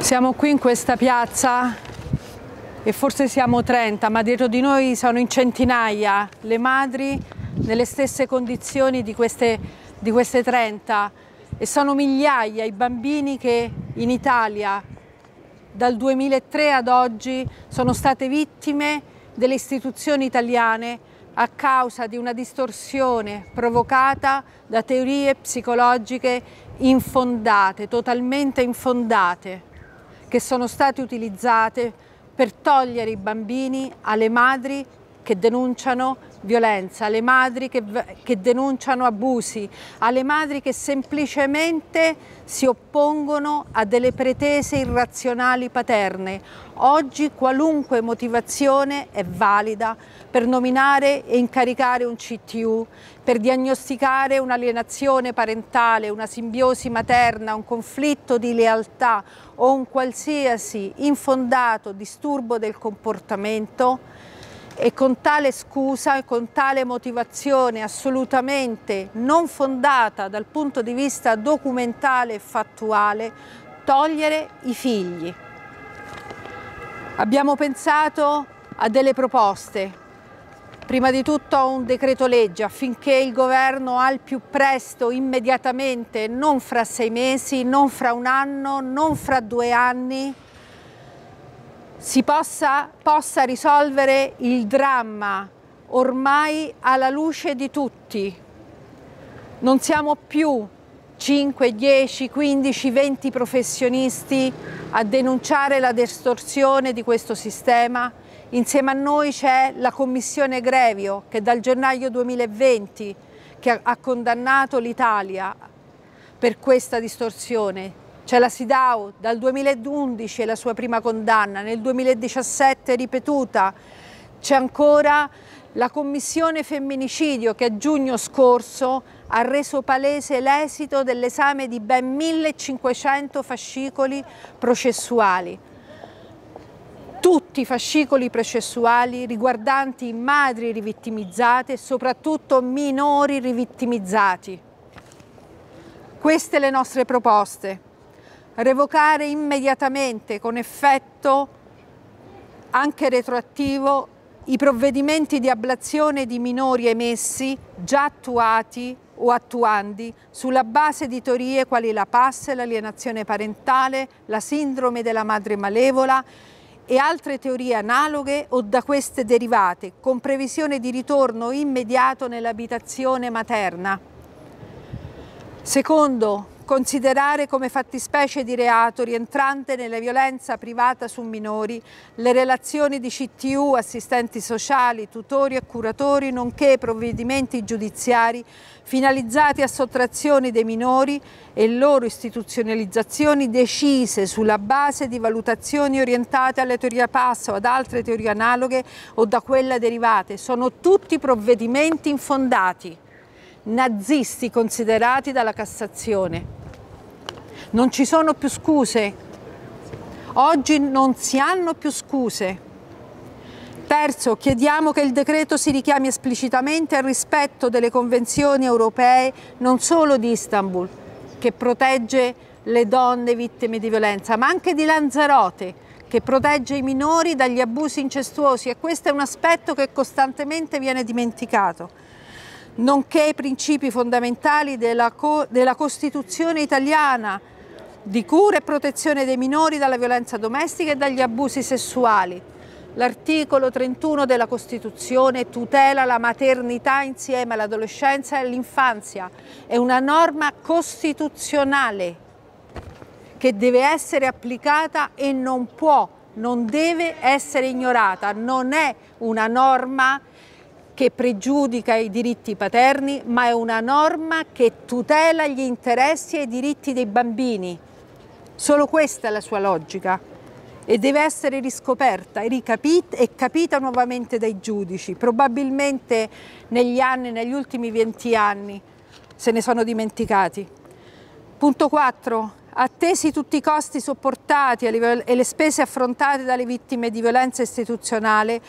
Siamo qui in questa piazza e forse siamo 30, ma dietro di noi sono in centinaia le madri nelle stesse condizioni di queste, di queste 30 e sono migliaia i bambini che in Italia dal 2003 ad oggi sono state vittime delle istituzioni italiane a causa di una distorsione provocata da teorie psicologiche infondate, totalmente infondate, che sono state utilizzate per togliere i bambini alle madri che denunciano violenza, alle madri che, che, denunciano abusi, alle madri che semplicemente si oppongono a delle pretese irrazionali paterne. Oggi qualunque motivazione è valida per nominare e incaricare un CTU, per diagnosticare un'alienazione parentale, una simbiosi materna, un conflitto di lealtà o un qualsiasi infondato disturbo del comportamento e con tale scusa e con tale motivazione assolutamente non fondata dal punto di vista documentale e fattuale togliere i figli. Abbiamo pensato a delle proposte, prima di tutto a un decreto legge affinché il governo al più presto, immediatamente, non fra sei mesi, non fra un anno, non fra due anni, si possa, possa risolvere il dramma ormai alla luce di tutti. Non siamo più 5, 10, 15, 20 professionisti a denunciare la distorsione di questo sistema. Insieme a noi c'è la Commissione Grevio che dal gennaio 2020 che ha condannato l'Italia per questa distorsione c'è la SIDAU dal 2011 è la sua prima condanna, nel 2017 ripetuta. C'è ancora la Commissione Femminicidio che a giugno scorso ha reso palese l'esito dell'esame di ben 1500 fascicoli processuali. Tutti i fascicoli processuali riguardanti madri rivittimizzate e soprattutto minori rivittimizzati. Queste le nostre proposte revocare immediatamente con effetto anche retroattivo i provvedimenti di ablazione di minori emessi già attuati o attuandi sulla base di teorie quali la PAS, l'alienazione parentale, la sindrome della madre malevola e altre teorie analoghe o da queste derivate, con previsione di ritorno immediato nell'abitazione materna. Secondo, considerare come fattispecie di reato rientrante nella violenza privata su minori le relazioni di CTU, assistenti sociali, tutori e curatori, nonché provvedimenti giudiziari finalizzati a sottrazioni dei minori e loro istituzionalizzazioni decise sulla base di valutazioni orientate alla teoria PAS o ad altre teorie analoghe o da quella derivate. Sono tutti provvedimenti infondati nazisti considerati dalla Cassazione. Non ci sono più scuse. Oggi non si hanno più scuse. Terzo, chiediamo che il decreto si richiami esplicitamente al rispetto delle convenzioni europee, non solo di Istanbul, che protegge le donne vittime di violenza, ma anche di Lanzarote, che protegge i minori dagli abusi incestuosi e questo è un aspetto che costantemente viene dimenticato nonché i principi fondamentali della, della Costituzione italiana di cura e protezione dei minori dalla violenza domestica e dagli abusi sessuali. L'articolo 31 della Costituzione tutela la maternità insieme all'adolescenza e all'infanzia. È una norma costituzionale che deve essere applicata e non può, non deve essere ignorata. Non è una norma che pregiudica i diritti paterni, ma è una norma che tutela gli interessi e i diritti dei bambini. Solo questa è la sua logica e deve essere riscoperta e, ricapita, e capita nuovamente dai giudici. Probabilmente negli anni, negli ultimi 20 anni, se ne sono dimenticati. Punto 4. attesi tutti i costi sopportati e le spese affrontate dalle vittime di violenza istituzionale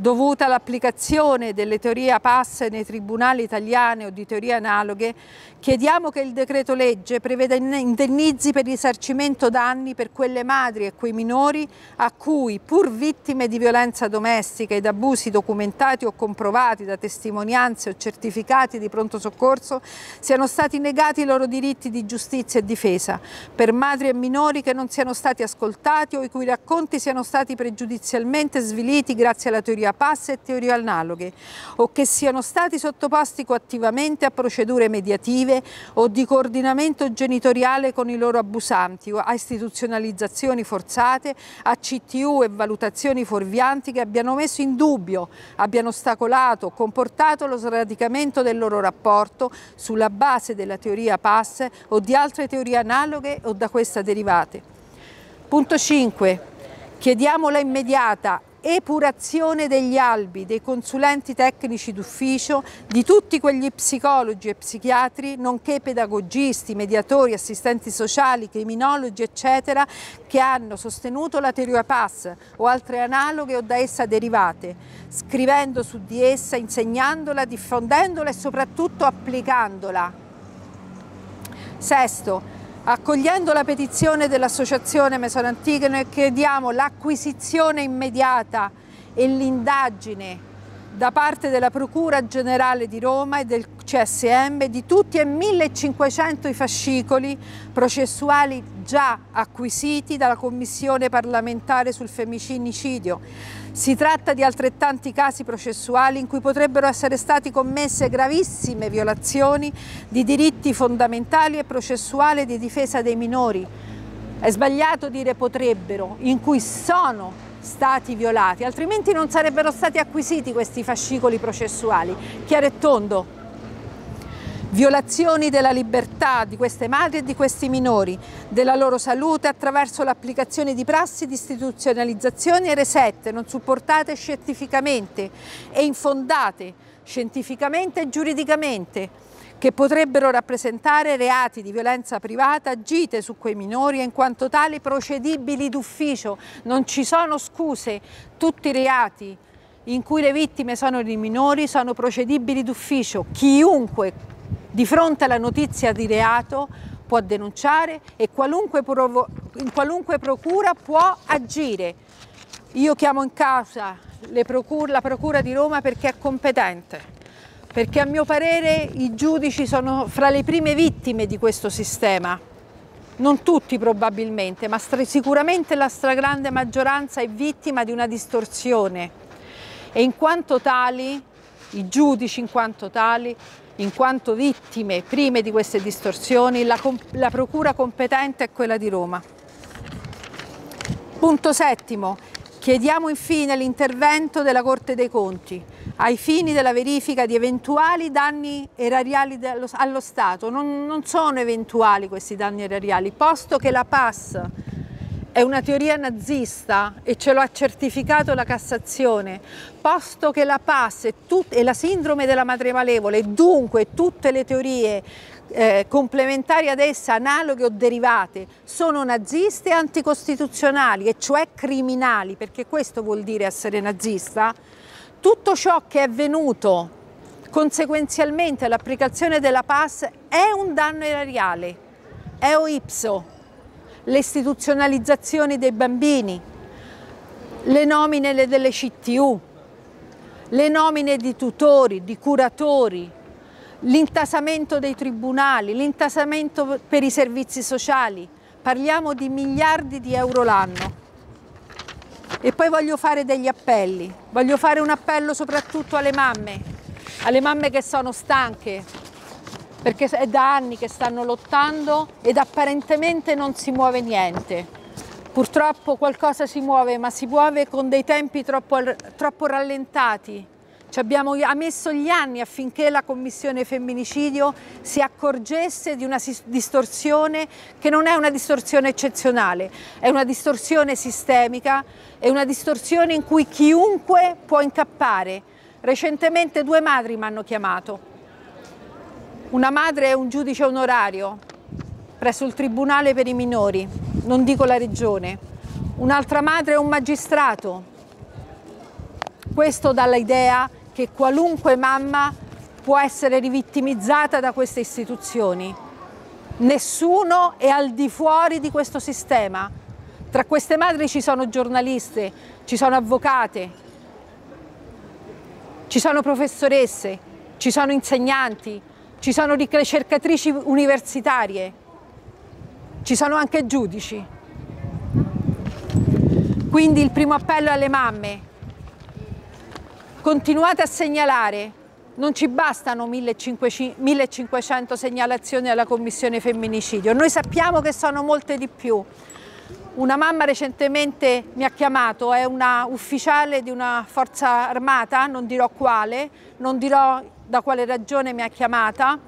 dovuta all'applicazione delle teorie PAS nei tribunali italiani o di teorie analoghe, chiediamo che il decreto legge preveda indennizi per risarcimento danni per quelle madri e quei minori a cui, pur vittime di violenza domestica ed abusi documentati o comprovati da testimonianze o certificati di pronto soccorso, siano stati negati i loro diritti di giustizia e difesa, per madri e minori che non siano stati ascoltati o i cui racconti siano stati pregiudizialmente sviliti grazie alla teoria PAS e teorie analoghe, o che siano stati sottoposti coattivamente a procedure mediative o di coordinamento genitoriale con i loro abusanti, a istituzionalizzazioni forzate, a CTU e valutazioni fuorvianti che abbiano messo in dubbio, abbiano ostacolato o comportato lo sradicamento del loro rapporto sulla base della teoria PAS o di altre teorie analoghe o da questa derivate. Punto 5. Chiediamo la immediata epurazione degli albi, dei consulenti tecnici d'ufficio, di tutti quegli psicologi e psichiatri, nonché pedagogisti, mediatori, assistenti sociali, criminologi, eccetera, che hanno sostenuto la teoria PAS o altre analoghe o da essa derivate, scrivendo su di essa, insegnandola, diffondendola e soprattutto applicandola. Sesto, Accogliendo la petizione dell'Associazione Meson Antigone chiediamo l'acquisizione immediata e l'indagine da parte della Procura Generale di Roma e del CSM di tutti e 1500 i fascicoli processuali già acquisiti dalla Commissione parlamentare sul femminicidio si tratta di altrettanti casi processuali in cui potrebbero essere state commesse gravissime violazioni di diritti fondamentali e processuali di difesa dei minori. È sbagliato dire potrebbero, in cui sono stati violati, altrimenti non sarebbero stati acquisiti questi fascicoli processuali. Chiaro e tondo violazioni della libertà di queste madri e di questi minori, della loro salute attraverso l'applicazione di prassi di istituzionalizzazione e resette non supportate scientificamente e infondate scientificamente e giuridicamente che potrebbero rappresentare reati di violenza privata agite su quei minori e in quanto tali procedibili d'ufficio. Non ci sono scuse, tutti i reati in cui le vittime sono di minori sono procedibili d'ufficio. Chiunque di fronte alla notizia di reato può denunciare e qualunque in qualunque procura può agire. Io chiamo in causa procure, la Procura di Roma perché è competente, perché a mio parere i giudici sono fra le prime vittime di questo sistema. Non tutti probabilmente, ma sicuramente la stragrande maggioranza è vittima di una distorsione e in quanto tali, i giudici in quanto tali, in quanto vittime prime di queste distorsioni, la, la procura competente è quella di Roma. Punto settimo. Chiediamo infine l'intervento della Corte dei Conti ai fini della verifica di eventuali danni erariali allo Stato. Non, non sono eventuali questi danni erariali, posto che la PAS è una teoria nazista e ce lo ha certificato la Cassazione, posto che la PAS e, e la sindrome della madre malevole e dunque tutte le teorie eh, complementari ad essa, analoghe o derivate, sono naziste e anticostituzionali, e cioè criminali, perché questo vuol dire essere nazista, tutto ciò che è venuto conseguenzialmente all'applicazione della PAS è un danno erariale, è o ipso, le istituzionalizzazioni dei bambini, le nomine delle CTU, le nomine di tutori, di curatori, l'intasamento dei tribunali, l'intasamento per i servizi sociali. Parliamo di miliardi di euro l'anno. E poi voglio fare degli appelli. Voglio fare un appello soprattutto alle mamme, alle mamme che sono stanche, perché è da anni che stanno lottando ed apparentemente non si muove niente. Purtroppo qualcosa si muove, ma si muove con dei tempi troppo, troppo rallentati. Ci abbiamo messo gli anni affinché la Commissione Femminicidio si accorgesse di una distorsione che non è una distorsione eccezionale, è una distorsione sistemica, è una distorsione in cui chiunque può incappare. Recentemente due madri mi hanno chiamato una madre è un giudice onorario presso il Tribunale per i minori, non dico la regione. Un'altra madre è un magistrato. Questo dà l'idea che qualunque mamma può essere rivittimizzata da queste istituzioni. Nessuno è al di fuori di questo sistema. Tra queste madri ci sono giornaliste, ci sono avvocate, ci sono professoresse, ci sono insegnanti, ci sono ricercatrici universitarie, ci sono anche giudici. Quindi il primo appello alle mamme, continuate a segnalare, non ci bastano 1500 segnalazioni alla Commissione Femminicidio, noi sappiamo che sono molte di più. Una mamma recentemente mi ha chiamato, è una ufficiale di una forza armata, non dirò quale, non dirò da quale ragione mi ha chiamata.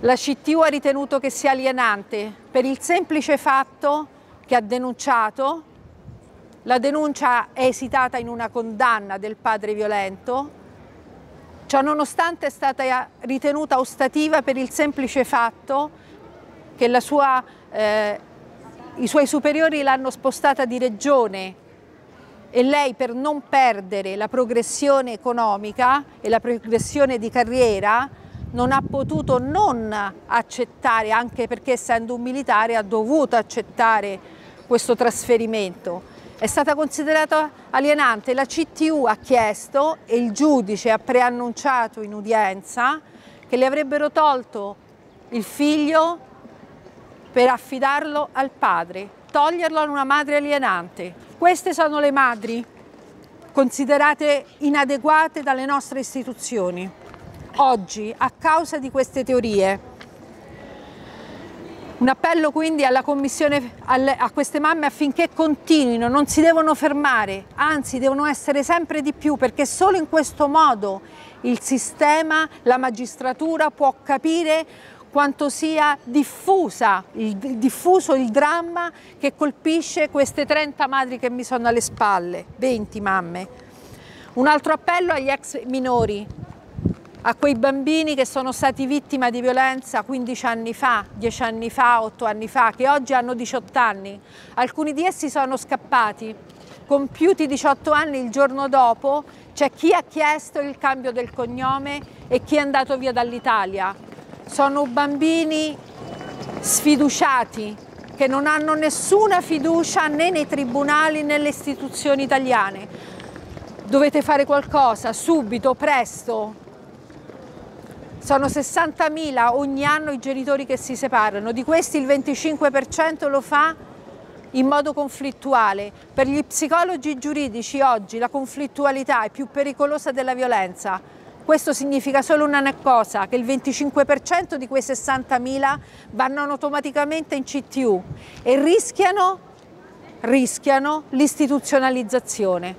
La CTU ha ritenuto che sia alienante per il semplice fatto che ha denunciato, la denuncia è esitata in una condanna del padre violento, ciò nonostante è stata ritenuta ostativa per il semplice fatto che sua, eh, i suoi superiori l'hanno spostata di regione e lei per non perdere la progressione economica e la progressione di carriera non ha potuto non accettare, anche perché essendo un militare ha dovuto accettare questo trasferimento. È stata considerata alienante, la CTU ha chiesto e il giudice ha preannunciato in udienza che le avrebbero tolto il figlio per affidarlo al padre, toglierlo a una madre alienante. Queste sono le madri considerate inadeguate dalle nostre istituzioni oggi a causa di queste teorie. Un appello quindi alla Commissione, a queste mamme affinché continuino, non si devono fermare, anzi devono essere sempre di più perché solo in questo modo il sistema, la magistratura può capire quanto sia diffusa, il, diffuso il dramma che colpisce queste 30 madri che mi sono alle spalle, 20 mamme. Un altro appello agli ex minori, a quei bambini che sono stati vittima di violenza 15 anni fa, 10 anni fa, 8 anni fa, che oggi hanno 18 anni. Alcuni di essi sono scappati. Compiuti 18 anni il giorno dopo c'è chi ha chiesto il cambio del cognome e chi è andato via dall'Italia. Sono bambini sfiduciati che non hanno nessuna fiducia né nei tribunali né nelle istituzioni italiane. Dovete fare qualcosa subito, presto, sono 60.000 ogni anno i genitori che si separano, di questi il 25% lo fa in modo conflittuale. Per gli psicologi giuridici oggi la conflittualità è più pericolosa della violenza. Questo significa solo una cosa, che il 25% di quei 60.000 vanno automaticamente in CTU e rischiano, rischiano l'istituzionalizzazione.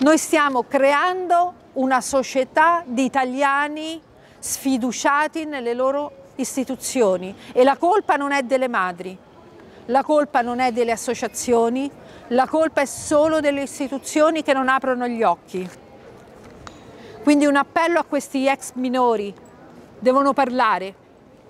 Noi stiamo creando una società di italiani sfiduciati nelle loro istituzioni e la colpa non è delle madri, la colpa non è delle associazioni, la colpa è solo delle istituzioni che non aprono gli occhi. Quindi un appello a questi ex minori, devono parlare,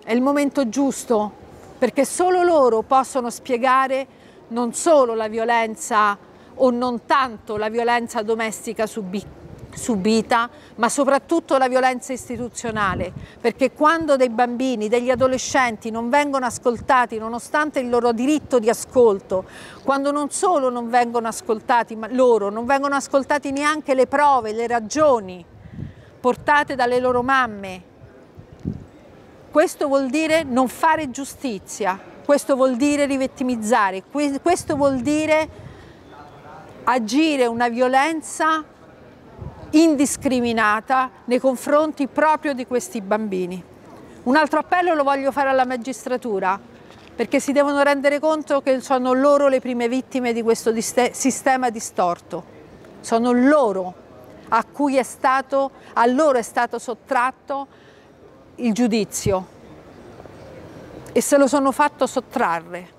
è il momento giusto perché solo loro possono spiegare non solo la violenza o non tanto la violenza domestica subita, subita, ma soprattutto la violenza istituzionale, perché quando dei bambini, degli adolescenti non vengono ascoltati nonostante il loro diritto di ascolto, quando non solo non vengono ascoltati ma loro, non vengono ascoltati neanche le prove, le ragioni portate dalle loro mamme, questo vuol dire non fare giustizia, questo vuol dire rivettimizzare, questo vuol dire agire una violenza indiscriminata nei confronti proprio di questi bambini. Un altro appello lo voglio fare alla magistratura perché si devono rendere conto che sono loro le prime vittime di questo sistema distorto. Sono loro a cui è stato, a loro è stato sottratto il giudizio e se lo sono fatto sottrarre.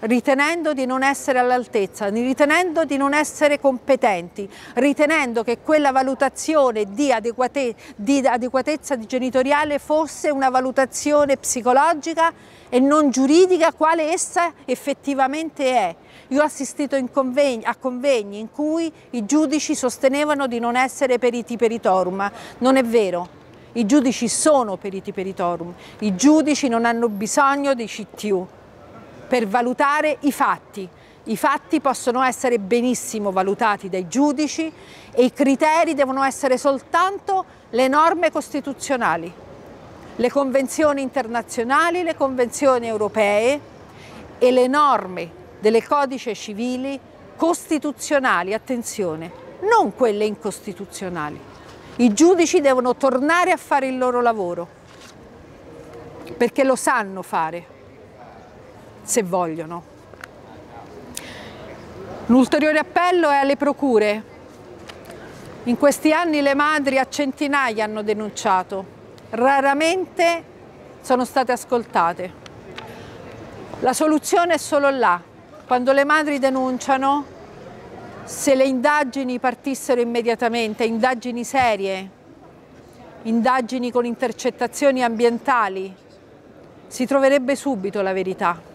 Ritenendo di non essere all'altezza, ritenendo di non essere competenti, ritenendo che quella valutazione di, adeguate, di adeguatezza genitoriale fosse una valutazione psicologica e non giuridica quale essa effettivamente è. Io ho assistito convegni, a convegni in cui i giudici sostenevano di non essere periti peritorum. Non è vero. I giudici sono periti peritorum. I giudici non hanno bisogno di CTU per valutare i fatti. I fatti possono essere benissimo valutati dai giudici e i criteri devono essere soltanto le norme costituzionali, le convenzioni internazionali, le convenzioni europee e le norme delle codici civili costituzionali, attenzione, non quelle incostituzionali. I giudici devono tornare a fare il loro lavoro, perché lo sanno fare se vogliono. L'ulteriore appello è alle procure. In questi anni le madri a centinaia hanno denunciato, raramente sono state ascoltate. La soluzione è solo là, quando le madri denunciano, se le indagini partissero immediatamente, indagini serie, indagini con intercettazioni ambientali, si troverebbe subito la verità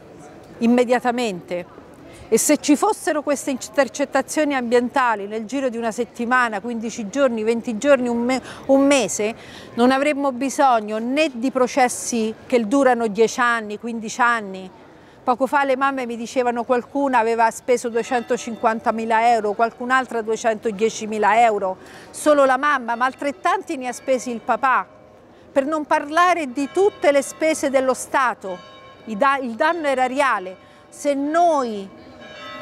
immediatamente. E se ci fossero queste intercettazioni ambientali nel giro di una settimana, 15 giorni, 20 giorni, un, me un mese, non avremmo bisogno né di processi che durano 10 anni, 15 anni, Poco fa le mamme mi dicevano qualcuna aveva speso 250 mila euro, qualcun'altra 210 mila euro, solo la mamma, ma altrettanti ne ha spesi il papà, per non parlare di tutte le spese dello Stato il danno erariale, se noi,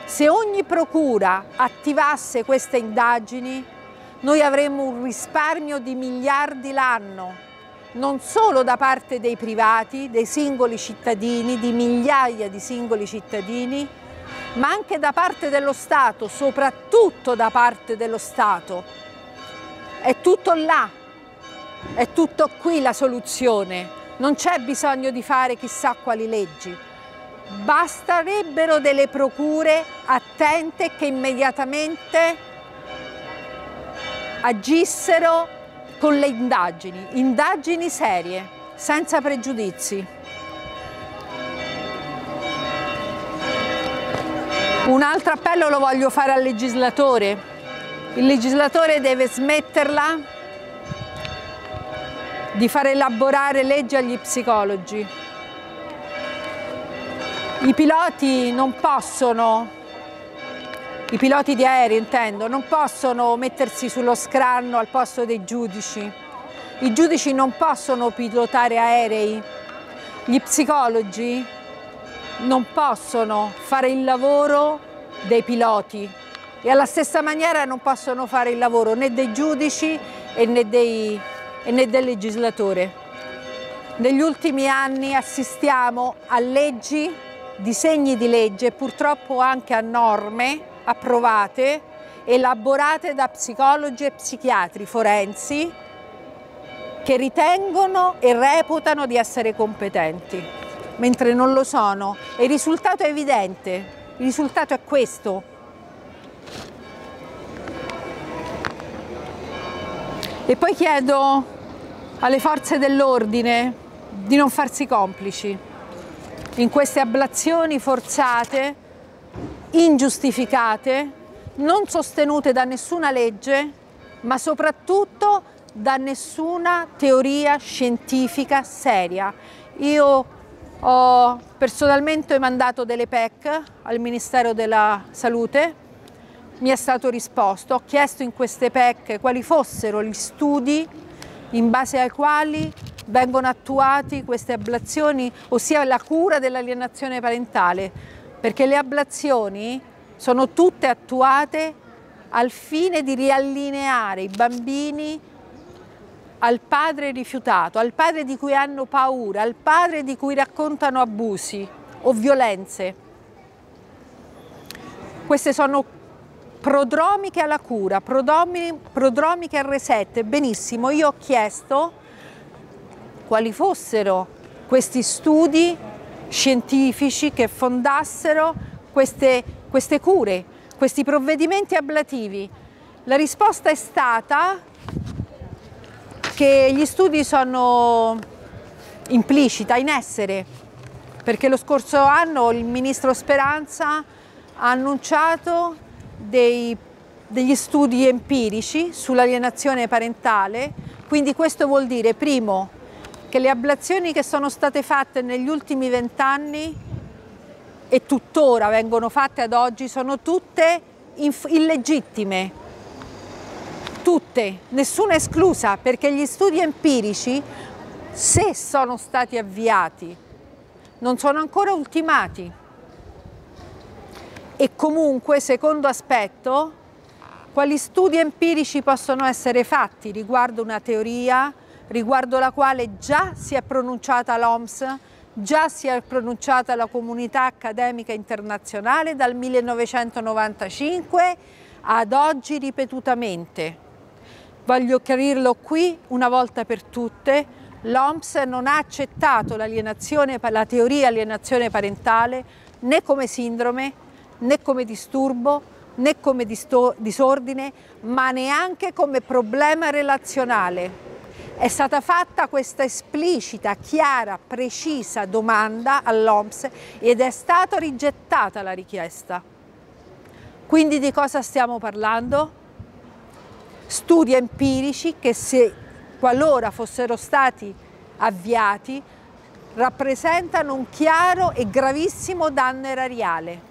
se ogni procura attivasse queste indagini, noi avremmo un risparmio di miliardi l'anno, non solo da parte dei privati, dei singoli cittadini, di migliaia di singoli cittadini, ma anche da parte dello Stato, soprattutto da parte dello Stato. È tutto là, è tutto qui la soluzione. Non c'è bisogno di fare chissà quali leggi, basterebbero delle procure attente che immediatamente agissero con le indagini, indagini serie, senza pregiudizi. Un altro appello lo voglio fare al legislatore. Il legislatore deve smetterla di far elaborare leggi agli psicologi. I piloti non possono, i piloti di aerei intendo, non possono mettersi sullo scranno al posto dei giudici. I giudici non possono pilotare aerei. Gli psicologi non possono fare il lavoro dei piloti e alla stessa maniera non possono fare il lavoro né dei giudici né dei e né del legislatore. Negli ultimi anni assistiamo a leggi, disegni di legge e purtroppo anche a norme approvate, elaborate da psicologi e psichiatri forensi che ritengono e reputano di essere competenti, mentre non lo sono. E il risultato è evidente, il risultato è questo, E poi chiedo alle forze dell'ordine di non farsi complici in queste ablazioni forzate, ingiustificate, non sostenute da nessuna legge, ma soprattutto da nessuna teoria scientifica seria. Io ho personalmente mandato delle PEC al Ministero della Salute mi è stato risposto, ho chiesto in queste PEC quali fossero gli studi in base ai quali vengono attuati queste ablazioni, ossia la cura dell'alienazione parentale, perché le ablazioni sono tutte attuate al fine di riallineare i bambini al padre rifiutato, al padre di cui hanno paura, al padre di cui raccontano abusi o violenze. Queste sono prodromiche alla cura, prodromiche al reset. Benissimo, io ho chiesto quali fossero questi studi scientifici che fondassero queste, queste cure, questi provvedimenti ablativi. La risposta è stata che gli studi sono implicita, in essere, perché lo scorso anno il ministro Speranza ha annunciato dei, degli studi empirici sull'alienazione parentale, quindi questo vuol dire, primo, che le ablazioni che sono state fatte negli ultimi vent'anni e tuttora vengono fatte ad oggi sono tutte illegittime, tutte, nessuna esclusa, perché gli studi empirici, se sono stati avviati, non sono ancora ultimati. E comunque, secondo aspetto, quali studi empirici possono essere fatti riguardo una teoria riguardo la quale già si è pronunciata l'OMS, già si è pronunciata la comunità accademica internazionale dal 1995 ad oggi ripetutamente. Voglio chiarirlo qui una volta per tutte, l'OMS non ha accettato la teoria alienazione parentale né come sindrome, né come disturbo, né come disordine, ma neanche come problema relazionale. È stata fatta questa esplicita, chiara, precisa domanda all'OMS ed è stata rigettata la richiesta. Quindi di cosa stiamo parlando? studi empirici che se qualora fossero stati avviati rappresentano un chiaro e gravissimo danno erariale.